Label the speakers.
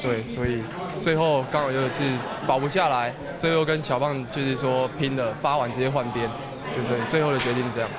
Speaker 1: 对，所以最后刚好就是保不下来，最后跟小胖就是说拼了，发完直接换边，就是最后的决定是这样。